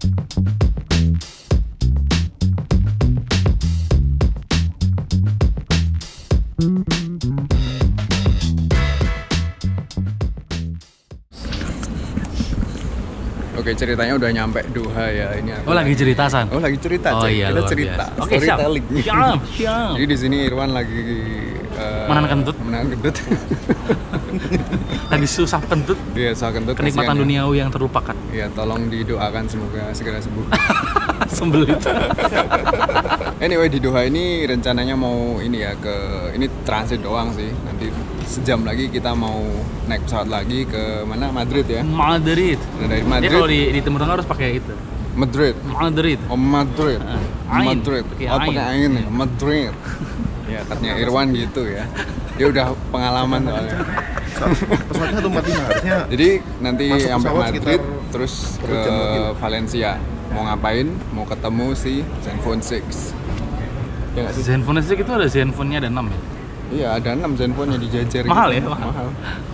Oke ceritanya udah nyampe Doha ya ini. aku Oh lagi cerita San? Oh lagi cerita, Oh iya, kita cerita. Oke, storytelling. Siap, siap. Jadi di sini Irwan lagi eh, Menahan kentut. Menahan kentut. Lagi susah kentut Iya, soal kentut. kenikmatan kasihan duniawi yang terlupakan. Iya, tolong didoakan semoga segera sembuh. Sembelit. anyway di Doha ini rencananya mau ini ya ke ini transit doang sih. Nanti sejam lagi kita mau naik pesawat lagi ke mana Madrid ya. Madrid. Nah, dari Madrid. kalau di, di Timur Tengah harus pakai itu. Madrid. Madrid. Oh Madrid. Ah, ain. Madrid. Oh pakai ain ya. Madrid. Ya katanya Irwan gitu ya. Dia udah pengalaman soalnya. pesawatnya empat lima harusnya Jadi nanti sampai Madrid sekitar terus ke. Valencia. Mau ngapain? Mau ketemu si Zenfone 6. Ya sih? Zenfone Stick itu ada Zenfone-nya ada 6 ya? Iya, ada 6 Zenfone yang dijajar Mahal gitu. ya? Mahal.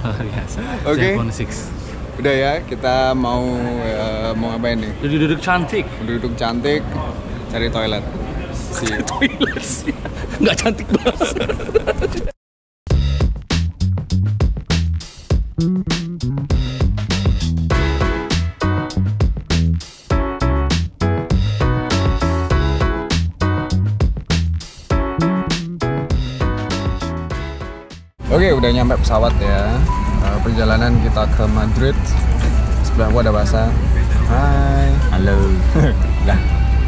Luar biasa. Oke. Zenfone 6. Udah ya, kita mau eh, mau ngapain nih? Duduk-duduk cantik. Duduk cantik, cari toilet. Si Toilet sih. Nggak cantik banget. Oke, udah nyampe pesawat ya. Eh, perjalanan kita ke Madrid. Sebelah gua ada bahasa. Hai. Halo. Lah,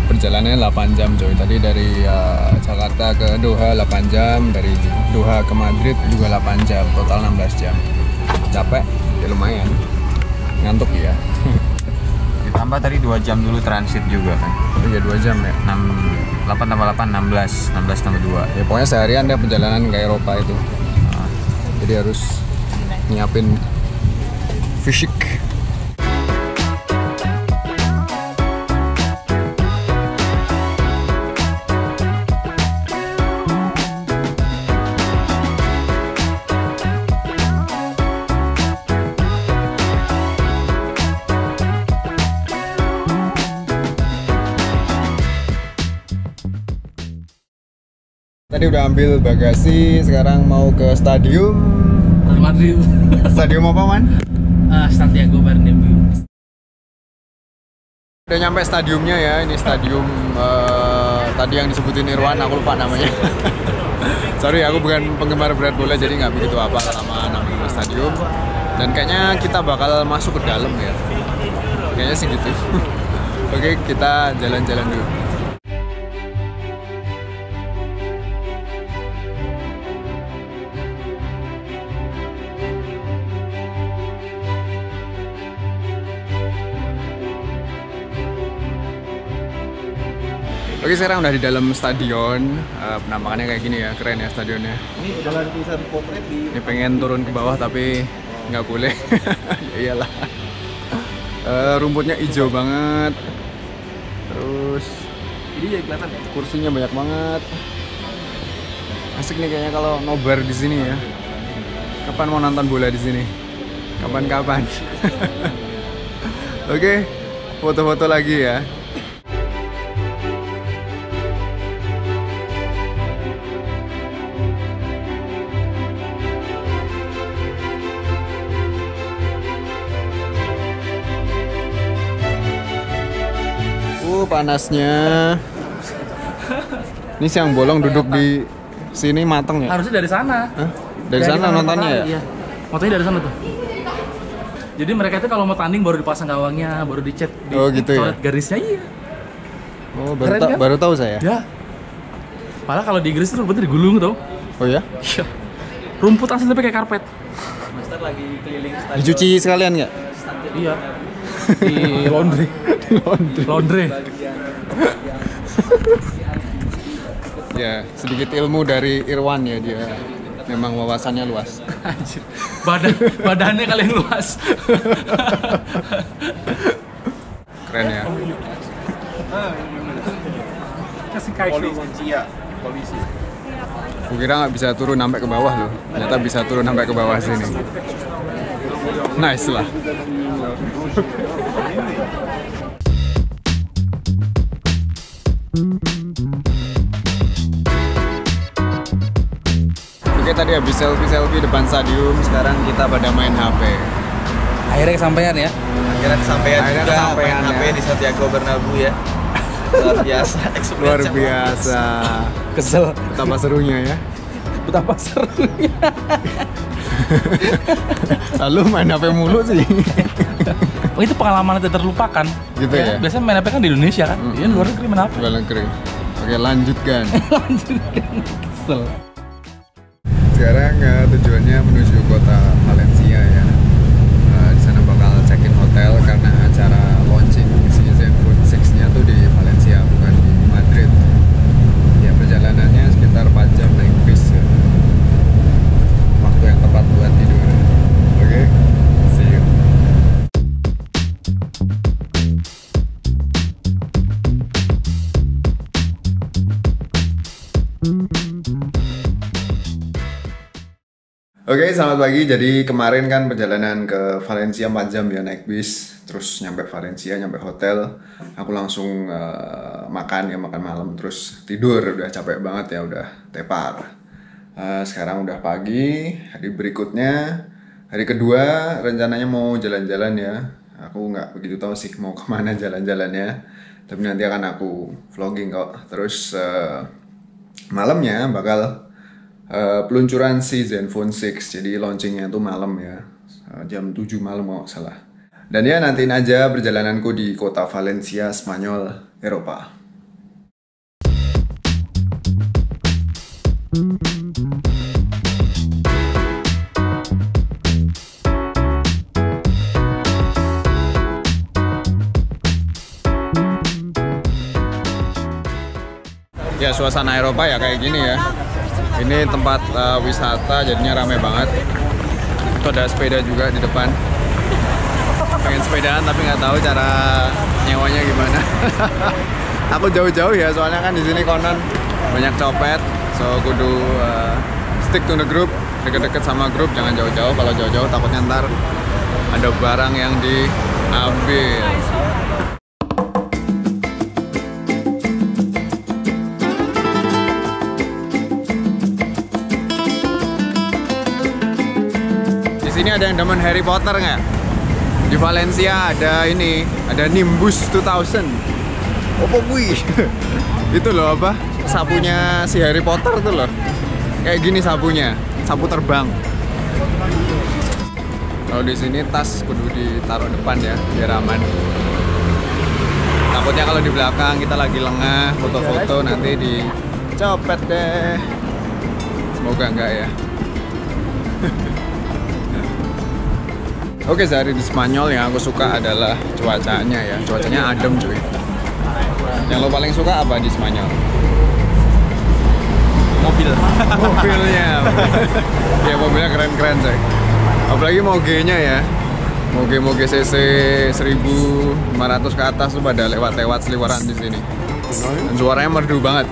perjalanannya 8 jam coy. Tadi dari eh, Jakarta ke Doha 8 jam, dari Doha ke Madrid juga 8 jam, total 16 jam. Capek? Ya lumayan. Ngantuk ya. Ditambah tadi 2 jam dulu transit juga kan. Oh iya 2 jam ya. 6 8 tambah 8 16, 16 tambah 2. Ya pokoknya seharian deh perjalanan ke Eropa itu. Ah, Jadi harus nyiapin fisik. Tadi udah ambil bagasi, sekarang mau ke stadium. Madrid. Stadium apa, Man? Ah, Santiago Bernabeu. Udah nyampe stadiumnya ya, ini stadium eh, tadi yang disebutin Irwan, aku lupa namanya. Sorry, aku bukan penggemar berat bola, jadi nggak begitu apa nama nama stadium. Dan kayaknya kita bakal masuk ke dalam ya. Kayaknya sih gitu. Oke, kita jalan-jalan dulu. Oke, sekarang udah di dalam stadion. Eh, penampakannya kayak gini ya, keren ya stadionnya. ini udah ada tulisan potret di Ini pengen turun ke bawah tapi nggak boleh. ya iyalah. Eh, rumputnya hijau banget. Terus ini ya kelihatan ya kursinya banyak banget. Asik nih kayaknya kalau nobar di sini ya. Kapan mau nonton bola di sini? Kapan-kapan. Oke, foto-foto lagi ya. Panasnya. Ini siang bolong duduk di sini mateng ya? Harusnya dari sana. Hah? Dari sana kita nontonnya ya? Iya. Motonya dari sana tuh. Jadi mereka itu kalau mau tanding baru dipasang gawangnya, baru dicat di Oh, gitu ya? garisnya iya. Oh, baru, Keren ta- kan? baru tahu saya. Ya. Padahal kalau di Inggris itu rumputnya digulung tau. Oh ya? Iya. Rumput asli tapi kayak karpet. Dicuci sekalian nggak? Iya. Di laundry. Di laundry. laundry. Ya, sedikit ilmu dari Irwan ya dia. Memang wawasannya luas. Anjir. Badan badannya kalian luas. Keren ya. Kasih polisi ya polisi Gue kira nggak bisa turun sampai ke bawah loh. Ternyata bisa turun sampai ke bawah sini. Nice lah. Oke tadi habis selfie-selfie depan stadium, sekarang kita pada main HP. Akhirnya kesampaian ya. Akhirnya kesampaian Akhirnya juga kesampaian, main HP ya. di Santiago Bernabeu ya. Luar biasa. Luar biasa. Kesel. Betapa serunya ya. Betapa serunya. Lalu main HP mulu sih. Oh, itu pengalaman yang tidak terlupakan. Gitu ya? Biasanya main HP kan di Indonesia kan. Mm-mm. Ini luar negeri main HP. Luar negeri. Oke lanjutkan. Lanjutkan. Kesel. Sekarang eh, tujuannya menuju kota selamat pagi. Jadi kemarin kan perjalanan ke Valencia 4 jam ya naik bis, terus nyampe Valencia, nyampe hotel. Aku langsung eh, makan ya makan malam, terus tidur. Udah capek banget ya, udah tepar. Eh, sekarang udah pagi, hari berikutnya, hari kedua rencananya mau jalan-jalan ya. Aku nggak begitu tahu sih mau ke mana jalan-jalannya, tapi nanti akan aku vlogging kok. Terus eh, malamnya bakal Eh, peluncuran si Zenfone 6 jadi launchingnya itu malam ya. Eh, jam 7 malam nggak salah. Dan ya nantiin aja perjalananku di kota Valencia Spanyol Eropa. Ya suasana Eropa ya kayak gini ya ini tempat uh, wisata jadinya rame banget. Itu ada sepeda juga di depan. Pengen sepedaan tapi nggak tahu cara nyewanya gimana. Aku jauh-jauh ya soalnya kan di sini konon banyak copet. So kudu uh, stick to the group deket-deket sama grup jangan jauh-jauh. Kalau jauh-jauh takutnya ntar ada barang yang diambil sini ada yang demen Harry Potter nggak? Di Valencia ada ini, ada Nimbus 2000. Apa kui? Itu loh apa? Sapunya si Harry Potter tuh loh. Kayak gini sapunya, sapu terbang. Kalau di sini tas kudu ditaruh depan ya, biar aman. Takutnya kalau di belakang kita lagi lengah, foto-foto nanti dicopet deh. Semoga enggak ya. Oke, sehari di Spanyol yang aku suka adalah cuacanya ya. Cuacanya adem cuy. Yang lo paling suka apa di Spanyol? Mobil. Mobilnya. ya mobilnya keren-keren coy. Apalagi Moge-nya ya. Moge Moge CC 1500 ke atas tuh pada lewat-lewat seliweran di sini. Dan suaranya merdu banget.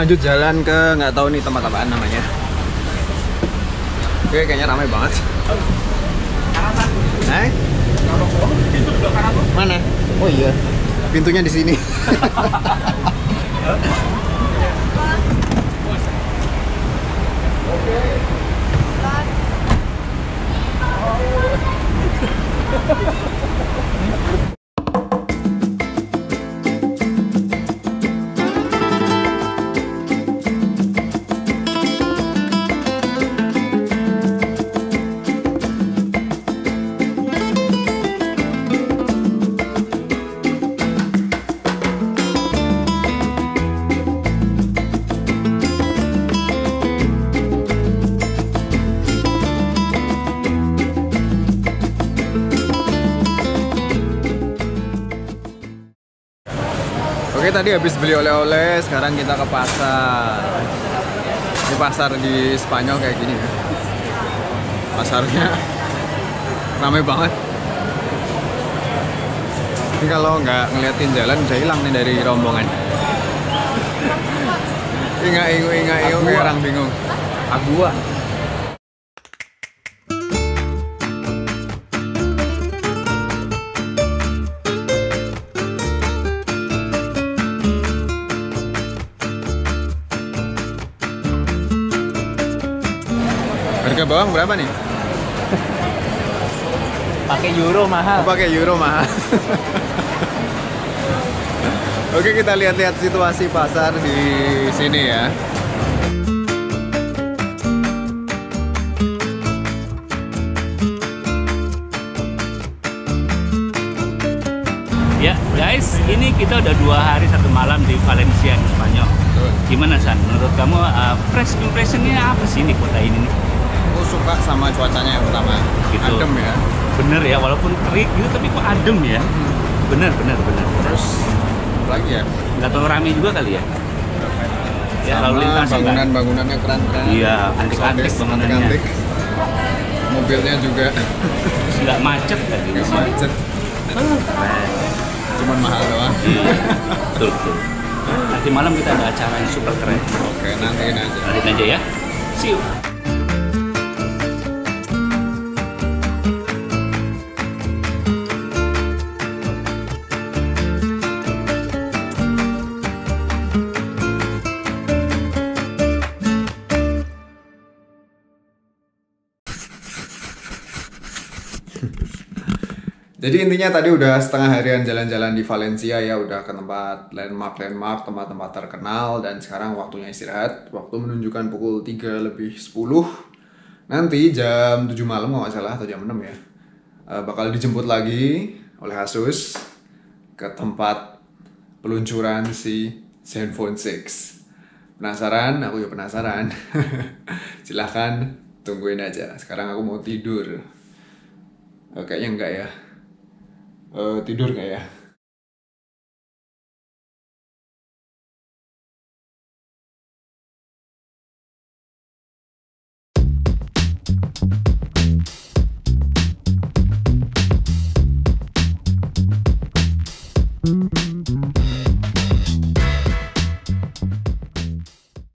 Lanjut jalan ke nggak tahu nih tempat apaan namanya. Oke kayaknya ramai banget. Eh? Mana? Oh iya. Pintunya di sini. Oke tadi habis beli oleh-oleh, sekarang kita ke pasar. Ini pasar di Spanyol kayak gini ya. Pasarnya ramai banget. Ini kalau nggak ngeliatin jalan bisa hilang nih dari rombongan. Ingat ingu ingat ingu kayak orang bingung. Agua. Bawang berapa nih? Pakai euro mahal. Oh, pakai euro mahal. Oke kita lihat-lihat situasi pasar di sini ya. Ya, guys, ini kita udah dua hari satu malam di Valencia, di Spanyol. Gimana San? Menurut kamu uh, first impressionnya apa sih di kota ini? nih? Suka sama cuacanya yang pertama. Gitu. Adem ya. Bener ya, walaupun terik gitu, tapi kok adem ya? Bener, bener, bener. Terus lagi ya. Nggak terlalu rame juga kali ya? Ya, Sama lalu lintas juga. bangunan-bangunannya keren-keren. Iya, antik-antik Eksotis, bangunannya. antik-antik. Mobilnya juga nggak macet kan nggak macet. Keren. Cuman mahal doang. Iya, betul, betul. Nanti malam kita ada acara yang super keren. Oke, nantiin aja. Lanjut aja ya. See you. Jadi intinya tadi udah setengah harian jalan-jalan di Valencia ya, udah ke tempat landmark-landmark, tempat-tempat terkenal dan sekarang waktunya istirahat. Waktu menunjukkan pukul 3 lebih 10. Nanti jam 7 malam kalau nggak salah atau jam 6 ya. eh, bakal dijemput lagi oleh Asus ke tempat peluncuran si Zenfone 6. Penasaran? Aku juga penasaran. Silahkan tungguin aja. Sekarang aku mau tidur. Eh, kayaknya enggak ya. Eh, tidur nggak ya?